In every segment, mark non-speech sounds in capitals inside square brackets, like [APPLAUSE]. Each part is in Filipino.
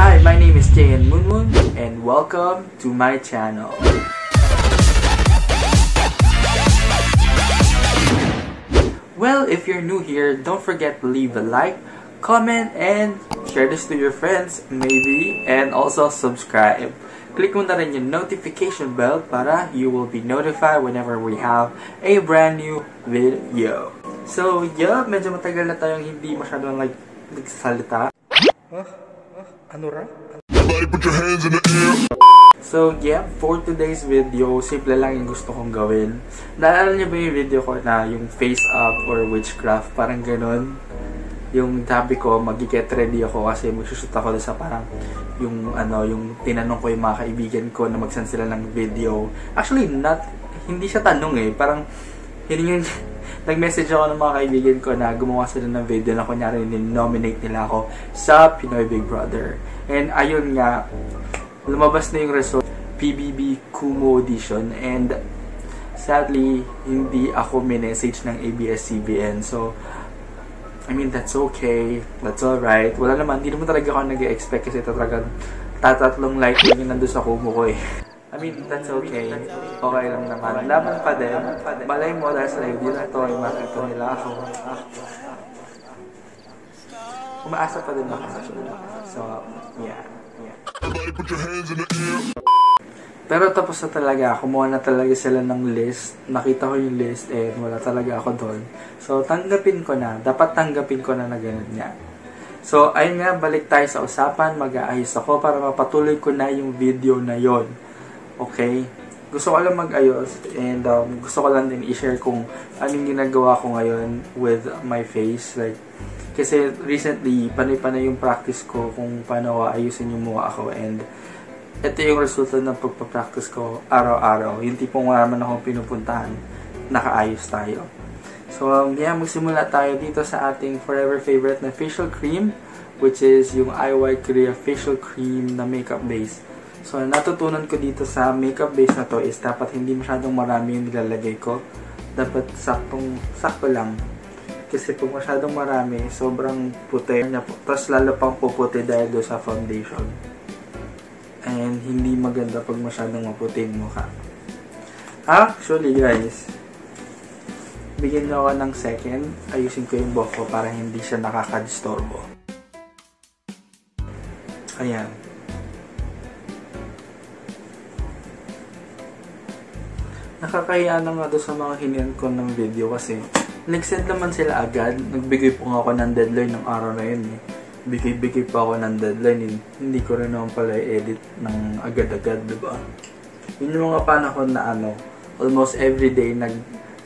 Hi, my name is Jayan Moonmoon and welcome to my channel. Well, if you're new here, don't forget to leave a like, comment, and share this to your friends, maybe, and also subscribe. Click rin yung notification bell para you will be notified whenever we have a brand new video. So, yeah, medyo matagal na tayong hindi masyadong like. Huh? Ano ra? Everybody put your hands in the air. So, yeah, for today's video, simple lang yung gusto kong gawin. Naalala niyo ba yung video ko na yung face up or witchcraft, parang ganun? Yung sabi ko, mag-get ready ako kasi magsushoot ako sa parang yung ano, yung tinanong ko yung mga kaibigan ko na magsan sila ng video. Actually, not, hindi siya tanong eh. Parang, yun yung, nag-message ako ng mga kaibigan ko na gumawa sila ng video na kunyari nominate nila ako sa Pinoy Big Brother. And ayun nga, lumabas na yung result PBB Kumo Audition. And sadly hindi ako minessage ng ABS-CBN so I mean that's okay. That's alright. Wala naman hindi naman talaga ako nag-expect kasi talaga tatatlong like yung nandun sa Kumo ko eh [LAUGHS] I mean that's okay okay lang naman laban pa din malay mo dahil sa live na to ay makita nila ako umaasa pa din ako so yeah yeah. Pero tapos na talaga, kumuha na talaga sila ng list. Nakita ko yung list and wala talaga ako doon. So, tanggapin ko na. Dapat tanggapin ko na na ganun nga. So, ayun nga, balik tayo sa usapan. Mag-aayos ako para mapatuloy ko na yung video na yon Okay? Gusto ko lang mag-ayos and um, gusto ko lang din i-share kung anong ginagawa ko ngayon with my face. Like, kasi recently, panay-panay yung practice ko kung paano ayusin yung mukha ako and ito yung resulta ng pagpapractice ko araw-araw. Yung tipong wala man akong pinupuntahan, nakaayos tayo. So, um, yeah, magsimula tayo dito sa ating forever favorite na facial cream, which is yung IY Korea facial cream na makeup base. So, natutunan ko dito sa makeup base na to is dapat hindi masyadong marami yung nilalagay ko. Dapat saktong, sakto lang. Kasi pag masyadong marami, sobrang puti niya po. Tapos lalo pang puputi dahil doon sa foundation and hindi maganda pag masyadong maputi yung mukha. Actually, guys, bigyan nyo ako ng second. Ayusin ko yung buhok ko para hindi siya nakakadistorbo. Ayan. Nakakahiya na nga doon sa mga hinihan ko ng video kasi nag-send naman sila agad. Nagbigay po nga ako ng deadline ng araw na yun eh bigay-bigay pa ako ng deadline, hindi ko rin naman pala i-edit ng agad-agad, di ba? Yun yung mga panahon na ano, almost everyday nag,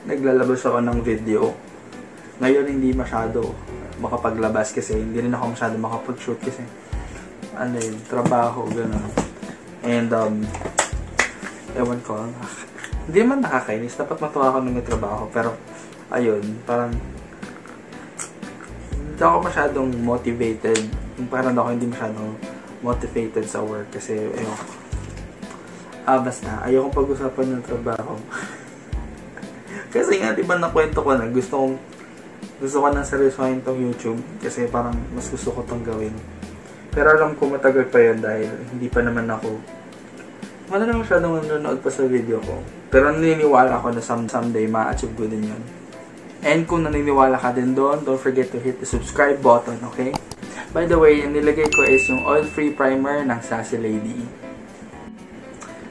naglalabas ako ng video. Ngayon hindi masyado makapaglabas kasi hindi rin ako masyado makapag-shoot kasi ano yun, trabaho, gano'n. And, um, ewan ko, hindi man nakakainis, dapat matuwa ako ng trabaho, pero, ayun, parang, hindi ako masyadong motivated. Yung parang ako hindi masyadong motivated sa work kasi ayun. Ah, basta. Ayoko pag-usapan ng trabaho. [LAUGHS] kasi nga, di ba nakwento ko na gusto kong gusto ko nang seryosohin tong YouTube kasi parang mas gusto ko tong gawin. Pero alam ko matagal pa yun dahil hindi pa naman ako wala naman masyadong nanonood pa sa video ko. Pero naniniwala ko na some, someday ma-achieve ko din yun. And kung naniniwala ka din doon, don't forget to hit the subscribe button, okay? By the way, yung nilagay ko is yung oil-free primer ng Sassy Lady.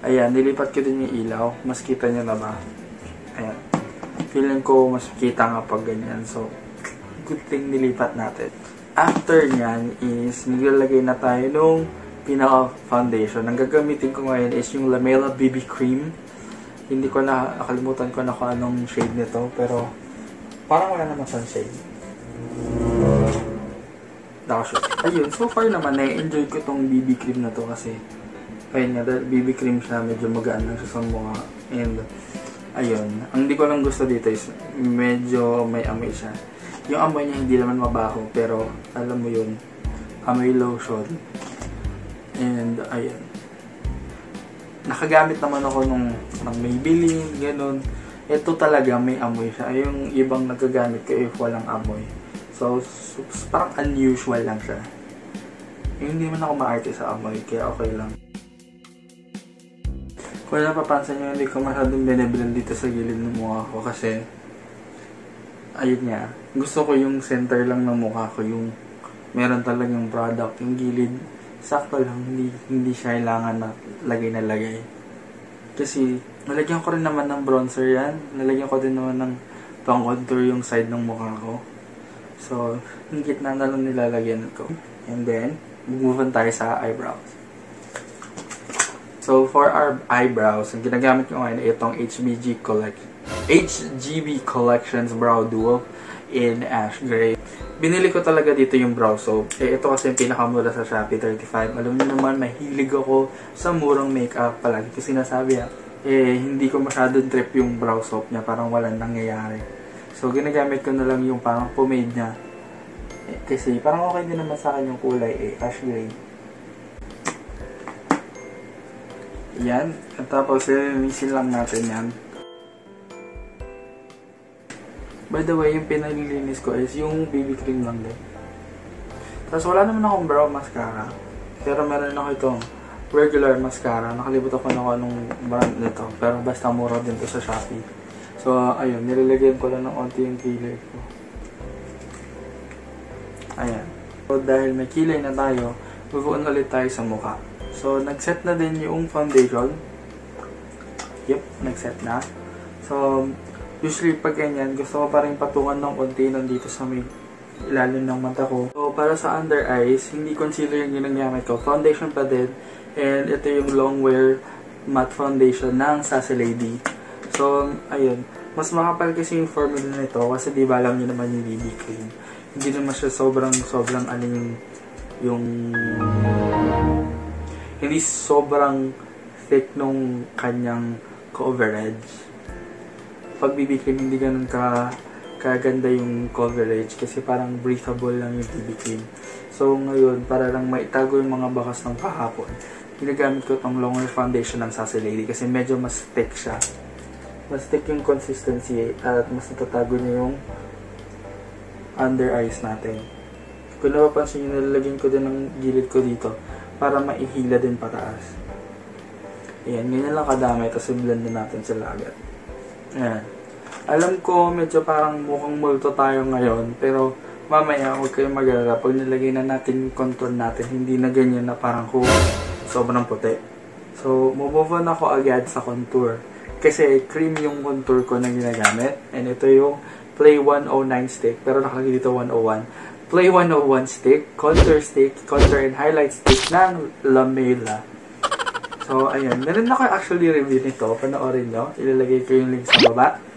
Ayan, nilipat ko din yung ilaw. Mas kita nyo na ba? Ayan. Feeling ko mas kita nga pag ganyan. So, good thing nilipat natin. After nyan is, maglalagay na tayo nung pinaka-foundation. Ang gagamitin ko ngayon is yung Lamela BB Cream. Hindi ko na, nakalimutan ko na kung anong shade nito. Pero, Parang wala naman sunshade. Nakashoot. Ayun, so far naman, na-enjoy ko tong BB cream na to kasi ayun nga, dahil BB cream siya, medyo magaan lang siya sa mukha. And, ayun, ang di ko lang gusto dito is medyo may amoy siya. Yung amoy niya hindi naman mabaho, pero alam mo yun, amoy lotion. And, ayun. Nakagamit naman ako nung, ng Maybelline, ganun ito talaga may amoy siya. Yung ibang nagagamit ko if walang amoy. So, parang unusual lang siya. Eh, hindi man ako maarte sa amoy, kaya okay lang. Kung napapansin nyo, hindi ko masyadong biniblend dito sa gilid ng mukha ko kasi ayun nga, gusto ko yung center lang ng mukha ko, yung meron talagang product, yung gilid, sakto lang, hindi, hindi siya kailangan na lagay na lagay. Kasi, nalagyan ko rin naman ng bronzer yan, nalagyan ko din naman ng pang contour yung side ng mukha ko. So, yung gitna na lang nilalagyan ko. And then, move on tayo sa eyebrows. So, for our eyebrows, ang ginagamit ko ngayon ay itong HBG Collection. HGB Collections Brow Duo in Ash Gray. Binili ko talaga dito yung brow soap. Eh, ito kasi yung pinakamura sa Shopee 35. Alam niyo naman, mahilig ako sa murang makeup. Palagi ko sinasabi ah, eh, hindi ko masyadong trip yung brow soap niya. Parang walang nangyayari. So, ginagamit ko na lang yung parang pomade niya. Eh, kasi parang okay din naman sa akin yung kulay eh, ash gray. Yan. At tapos, lilinisin lang natin yan. By the way, yung pinalilinis ko is yung BB cream lang din. Tapos wala naman akong brow mascara. Pero meron ako itong regular mascara. Nakalimutan ko na ako anong brand nito. Pero basta mura din to sa Shopee. So, ayun. Nilalagyan ko lang ng onti yung kilay ko. Ayan. So, dahil may kilay na tayo, move ulit tayo sa mukha. So, nag-set na din yung foundation. Yep, nag-set na. So, usually pag ganyan, gusto ko pa rin patungan ng konti nandito sa may ilalim ng mata ko. So, para sa under eyes, hindi concealer yung ginagamit ko. Foundation pa din. And ito yung long wear matte foundation ng Sassy Lady. So, ayun. Mas makapal kasi yung formula nito kasi di ba alam nyo naman yung BB cream. Hindi naman siya sobrang, sobrang ano yung, yung hindi sobrang thick nung kanyang coverage pag BB cream, hindi ganun ka kaganda yung coverage kasi parang breathable lang yung BB cream. So ngayon, para lang maitago yung mga bakas ng kahapon, ginagamit ko tong longer foundation ng Sassy Lady kasi medyo mas thick siya. Mas thick yung consistency at mas natatago niya yung under eyes natin. Kung napapansin nyo, nalalagyan ko din ng gilid ko dito para maihila din pataas. Ayan, ganyan lang kadami, tapos i-blend na natin sila agad. Ayan. Alam ko, medyo parang mukhang multo tayo ngayon, pero mamaya huwag kayong mag-alala. Pag nilagay na natin yung contour natin, hindi na ganyan na parang ko sobrang puti. So, move on ako agad sa contour. Kasi cream yung contour ko na ginagamit. And ito yung Play 109 stick, pero nakalagay dito 101. Play 101 stick, contour stick, contour and highlight stick ng Lamela. So, ayun. Meron na kayo actually review nito. Panoorin nyo. Ilalagay ko yung link sa baba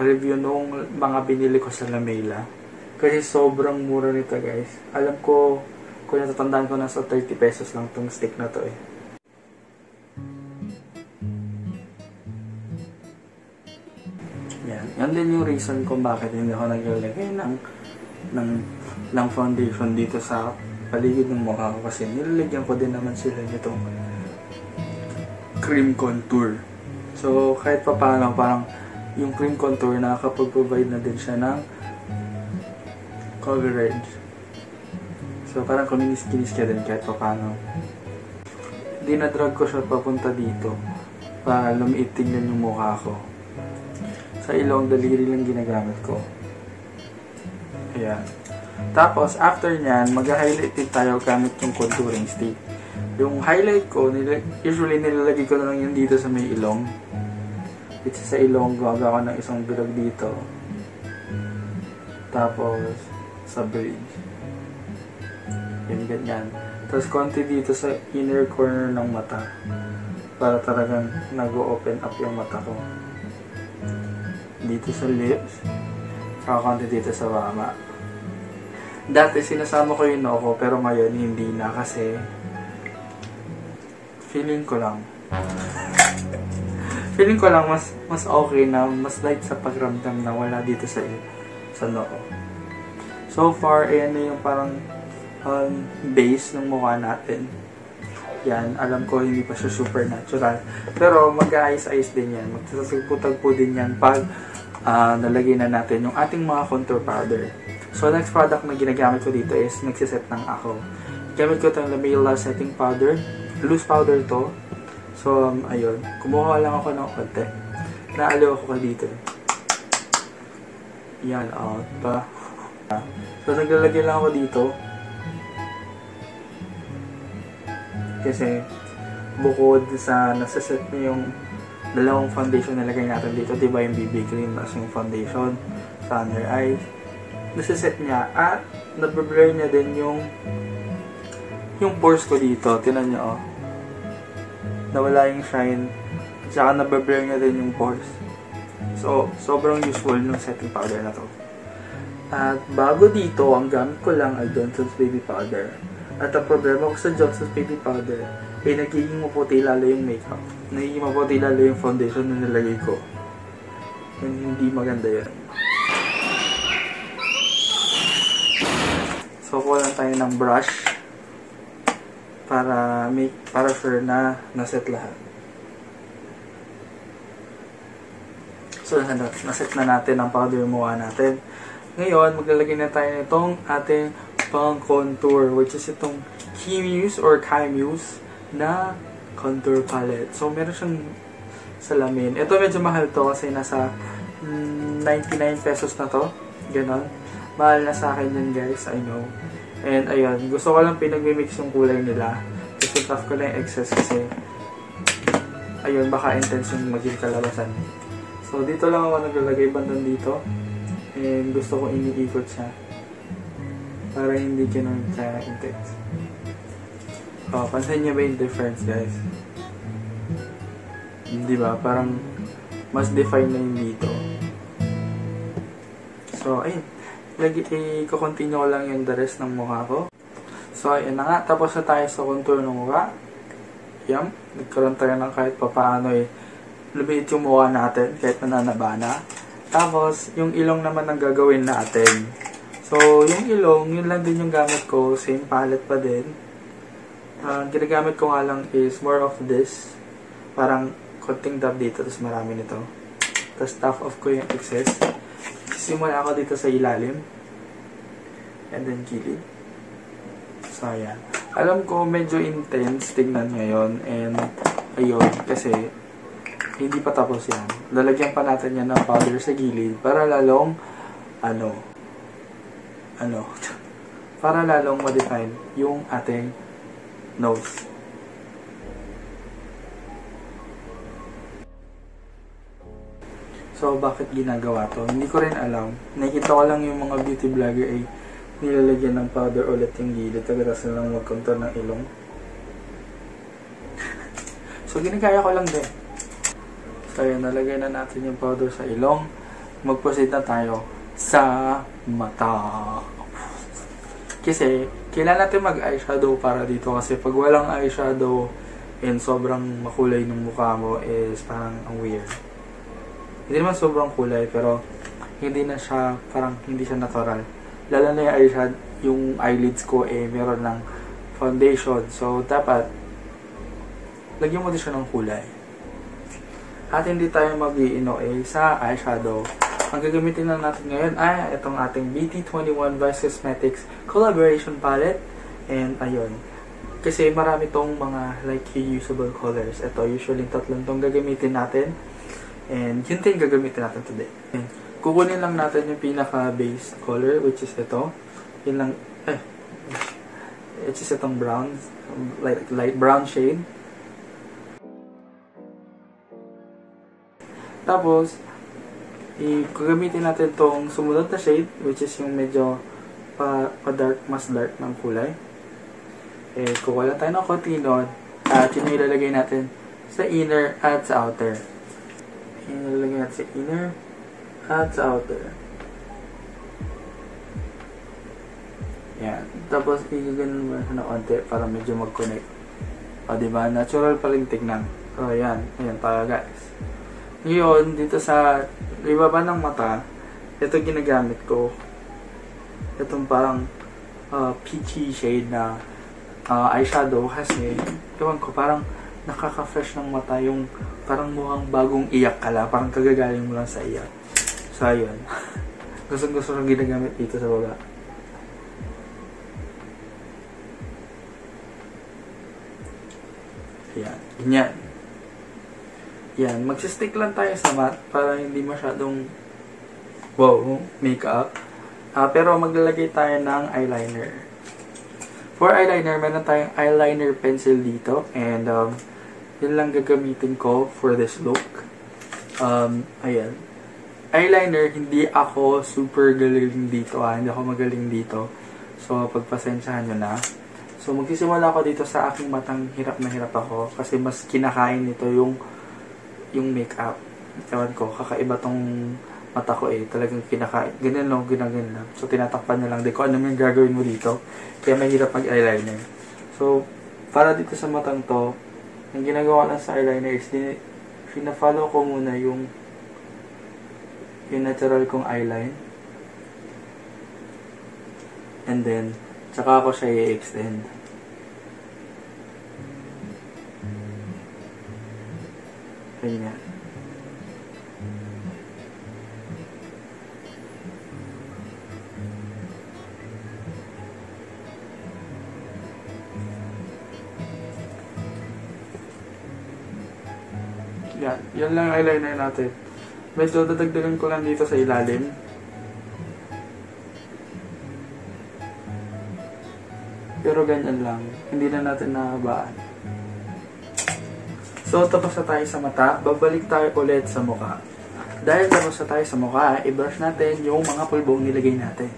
review nung mga binili ko sa Lamela. Kasi sobrang mura nito guys. Alam ko, kung natatandaan ko nasa 30 pesos lang tong stick na to eh. Yan. Yan din yung reason kung bakit hindi ako naglalagay ng, ng, ng foundation dito sa paligid ng mukha ko. Kasi nilalagyan ko din naman sila nitong cream contour. So, kahit pa paano, parang yung cream contour nakakapag-provide na din siya ng coverage. So, parang kuminis-kinis ka din kahit pa paano. Dinadrag ko siya papunta dito para lumiit tingnan yung mukha ko. Sa ilong daliri lang ginagamit ko. Ayan. Tapos, after nyan, mag-highlight din tayo gamit yung contouring stick. Yung highlight ko, usually nilalagay ko na lang yun dito sa may ilong dito sa Ilonggo, aga ako ng isang bilog dito. Tapos, sa bridge. Yan, ganyan. Tapos, konti dito sa inner corner ng mata. Para talagang nag-open up yung mata ko. Dito sa lips. Saka konti dito sa bama. Dati, sinasama ko yung noko, pero ngayon, hindi na kasi feeling ko lang [LAUGHS] feeling ko lang mas mas okay na, mas light sa pagramdam na wala dito sa sa noo. So far, ayan na yung parang um, base ng mukha natin. Yan, alam ko hindi pa siya supernatural. Pero mag-aayos-ayos din yan. Magsasagputag po din yan pag uh, nalagay na natin yung ating mga contour powder. So, next product na ginagamit ko dito is nagsiset ng ako. gamit ko itong Lamela setting powder. Loose powder to. So, um, ayun. Kumuha lang ako ng konti. Naaliw ako ka dito. Yan, out pa. So, naglalagay lang ako dito. Kasi, bukod sa nasaset na yung dalawang foundation na lagay natin dito, di ba yung BB cream, tapos yung foundation sa under eye, nasaset niya, at nabablur niya din yung yung pores ko dito, tinan niyo oh. Nawala yung shine, tsaka nabablur niya din yung pores. So, sobrang useful ng setting powder na to. At bago dito, ang gamit ko lang ay Johnson's Baby Powder. At ang problema ko sa Johnson's Baby Powder, ay nagiging maputi lalo yung makeup. Nagiging maputi lalo yung foundation na nilagay ko. And hindi maganda yan. So, kuha lang tayo ng brush para make para sure na naset lahat. So, naset na natin ang powder mukha natin. Ngayon, maglalagay na tayo nitong ating pang contour, which is itong Kimuse or Kimuse na contour palette. So, meron siyang salamin. Ito medyo mahal to kasi nasa mm, 99 pesos na to. Ganon. Mahal na sa akin yan guys, I know. And ayun, gusto ko lang pinagmimix yung kulay nila. Kasi tough ko na yung excess kasi ayun, baka intense yung maging kalabasan. So, dito lang ako naglalagay bandang dito. And gusto ko iniikot siya. Para hindi ganun ka intense. Oh, pansin niyo ba yung difference, guys? Di ba? Parang mas define na yung dito. So, ayun. I-continue ko lang yung the rest ng mukha ko. So, ayun na nga. Tapos na tayo sa contour ng mukha. Yan. Nagkaroon tayo ng kahit papaano eh. Lumiit yung mukha natin kahit nananaba na. Tapos, yung ilong naman ang gagawin natin. So, yung ilong, yun lang din yung gamit ko. Same palette pa din. Ang ginagamit ko nga lang is more of this. Parang konting dab dito, tapos marami nito. Tapos top off ko yung excess. Simula ako dito sa ilalim. And then kilid. So, ayan. Alam ko medyo intense tignan ngayon. And, ayun, kasi hindi pa tapos yan. Lalagyan pa natin yan ng powder sa gilid para lalong, ano, ano, [LAUGHS] para lalong ma-define yung ating nose. So, bakit ginagawa to? Hindi ko rin alam. Nakita ko lang yung mga beauty vlogger ay nilalagyan ng powder ulit yung gilid. Tagaras na lang mag-contour ng ilong. [LAUGHS] so, ginagaya ko lang din. So, yun, nalagay na natin yung powder sa ilong. Mag-proceed na tayo sa mata. Kasi, kailangan natin mag-eyeshadow para dito. Kasi pag walang eyeshadow and sobrang makulay ng mukha mo is parang ang weird. Hindi naman sobrang kulay, pero hindi na siya, parang hindi siya natural. Lalo na yung eyeshadow, yung eyelids ko eh, meron ng foundation. So, dapat, lagyan mo din siya ng kulay. At hindi tayo mag eh, sa eyeshadow. Ang gagamitin na natin ngayon ay itong ating BT21 Vice Cosmetics Collaboration Palette. And ayun. Kasi marami tong mga like reusable colors. Ito, usually tatlong tong gagamitin natin. And yun din gagamitin natin today. And, kukunin lang natin yung pinaka-base color which is ito. Yun lang, eh, which is itong brown, light, light brown shade. Tapos, i-gagamitin natin tong sumunod na shade, which is yung medyo pa, pa dark, mas dark ng kulay. Eh, kukuha lang tayo ng konti at yun yung ilalagay natin sa inner at sa outer. Yun yung ilalagay natin sa inner at sa outer. Yan. Tapos, igaganon mo na konti para medyo mag-connect. O, diba? Natural pa rin tignan. So, ayan. Ayan tayo, guys. Ngayon, dito sa ibaba ng mata, ito ginagamit ko. Itong parang uh, peachy shade na uh, eyeshadow kasi, ewan ko, parang nakaka-fresh ng mata yung parang mukhang bagong iyak ka lang, parang kagagaling mo lang sa iyak. So, ayun. [LAUGHS] gusto gusto kong ginagamit dito sa baba. Ayan. Ganyan. Yan. Magsistick lang tayo sa matte para hindi masyadong wow, makeup. Ah, pero maglalagay tayo ng eyeliner. For eyeliner, meron tayong eyeliner pencil dito. And, um, yun lang gagamitin ko for this look. Um, ayan. Eyeliner, hindi ako super galing dito ah. Hindi ako magaling dito. So, pagpasensyahan nyo na. So, magsisimula ako dito sa aking matang hirap na hirap ako. Kasi mas kinakain nito yung yung makeup. Ewan ko, kakaiba tong mata ko eh. Talagang kinakain. Ganyan lang, ginagan lang. So, tinatakpan niya lang. Di ko ano yung gagawin mo dito. Kaya mahirap mag-eyeliner. So, para dito sa matang to, ang ginagawa lang sa eyeliner is, fina-follow ko muna yung yung natural kong eyeline. And then, tsaka ako siya i-extend. Ganyan. Yan. Yan lang ang eyeliner natin. Medyo dadagdagan ko lang dito sa ilalim. Pero ganyan lang. Hindi na natin nahabaan. So, tapos na tayo sa mata. Babalik tayo ulit sa mukha. Dahil tapos na tayo sa mukha, i-brush natin yung mga pulbong nilagay natin.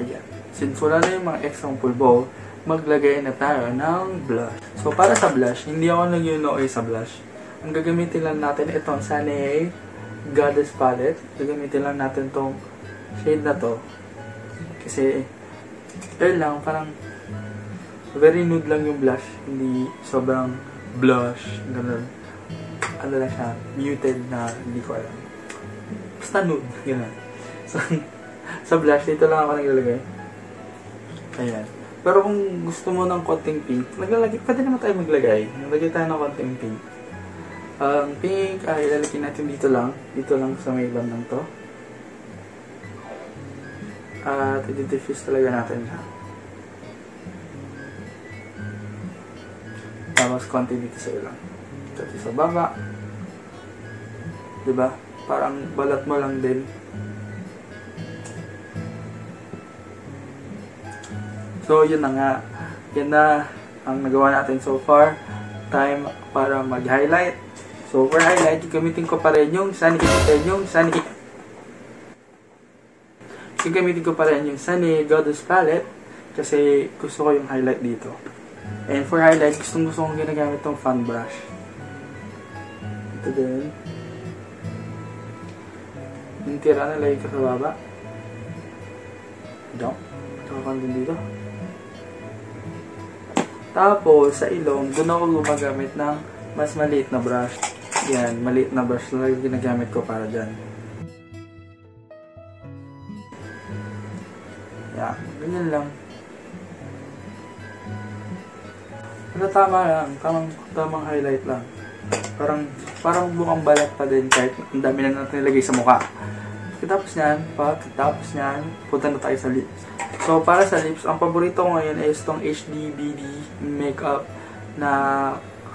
Ayan. Since wala na yung mga extra pulbo, maglagay na tayo ng blush. So, para sa blush, hindi ako nag-UNOA sa blush. Ang gagamitin lang natin itong Sanee Goddess Palette. Gagamitin lang natin tong shade na to. Kasi, yun lang, parang very nude lang yung blush. Hindi sobrang blush. Ganun. Ano lang siya, muted na hindi ko alam. Basta nude. Ganun. [LAUGHS] So, sa blush, dito lang ako naglalagay. Ayan. Pero kung gusto mo ng konting pink, naglalagay, pwede naman tayo maglagay. Naglagay tayo ng konting pink. Ang pink ay ilalagay natin dito lang. Dito lang sa may bandang to. At i-diffuse talaga natin siya. Tapos konti dito sa ilang. Dito sa baba. Diba? Parang balat mo lang din. So, yun na nga. Yan na ang nagawa natin so far. Time para mag-highlight. So, for highlight, gagamitin ko pa rin yung Sunny, yung Sunny, gagamitin ko pa rin yung Sunny Goddess Palette kasi gusto ko yung highlight dito. And for highlight, gustong gusto kong ginagamit tong fan brush. Ito din. Yung tira na lagay ko sa baba. Ito. Tsaka din dito. Tapos, sa ilong, doon ako gumagamit ng mas maliit na brush. Yan, maliit na brush lang ginagamit ko para dyan. Yan, ganyan lang. Pero tama lang, tamang, tamang highlight lang. Parang, parang bukang balat pa din kahit ang dami na natin nilagay sa mukha. Tapos niyan, pagkatapos niyan, punta na tayo sa lips. So, para sa lips, ang paborito ko ngayon is itong HDBD makeup na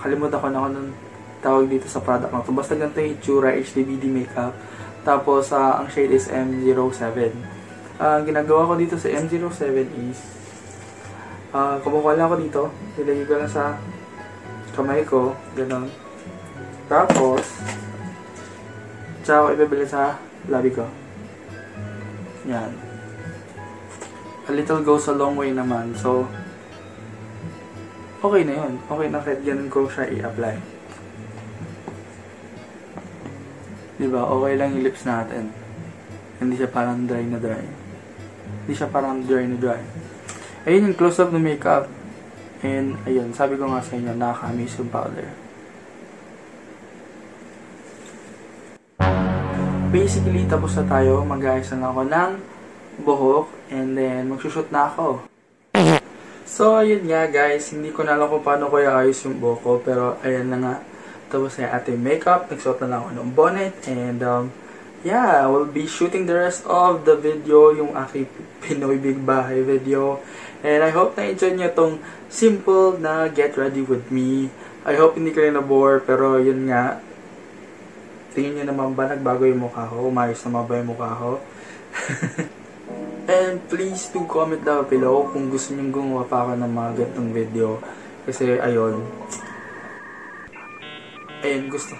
kalimutan ko na kung anong tawag dito sa product na to. Basta ganito yung itsura, HDBD makeup. Tapos, uh, ang shade is M07. Uh, ang ginagawa ko dito sa M07 is, uh, kumukuha lang ako dito, nilagay ko lang sa kamay ko, gano'n. Tapos, tsaka ko ibibili sa labi ko. Yan. A little goes a long way naman. So, okay na yun. Okay na kahit ganun ko siya i-apply. Diba? Okay lang yung lips natin. Hindi siya parang dry na dry. Hindi siya parang dry na dry. Ayun yung close-up ng makeup. And, ayun, sabi ko nga sa inyo, nakaka-miss yung powder. Basically, tapos na tayo. Mag-ayos na ako ng buhok. And then, magsushoot na ako. So, ayun nga guys. Hindi ko na alam kung paano ko i-ayos yung buhok ko. Pero, ayun na nga. Tapos na yung ating makeup. Nagsuot na lang ako ng bonnet. And, um, yeah, I will be shooting the rest of the video, yung aking Pinoy Big Bahay video. And I hope na-enjoy nyo tong simple na get ready with me. I hope hindi kayo na-bore, pero yun nga, tingin nyo naman ba nagbago yung mukha ko? Umayos naman ba yung mukha ko? [LAUGHS] And please do comment down below kung gusto nyo gumawa pa ako ng mga ganitong video. Kasi ayun, ayun gusto,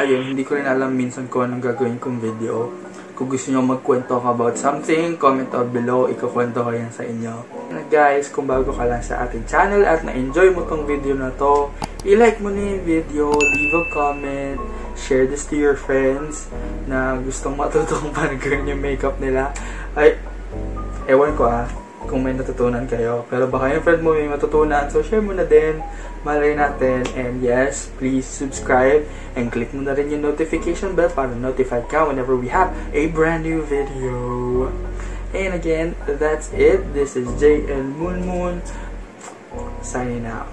ayun, hindi ko rin alam minsan kung anong gagawin kong video. Kung gusto nyo magkwento ka about something, comment down below, ikukwento ko yan sa inyo. And guys, kung bago ka lang sa ating channel at na-enjoy mo tong video na to, i-like mo na yung video, leave a comment, share this to your friends na gustong matutong paano gawin yung makeup nila. Ay, ewan ko ah, kung may natutunan kayo. Pero baka yung friend mo may matutunan, so share mo na din. Malay natin. And yes, please subscribe and click mo na rin yung notification bell para notified ka whenever we have a brand new video. And again, that's it. This is JL Moon Moon signing out.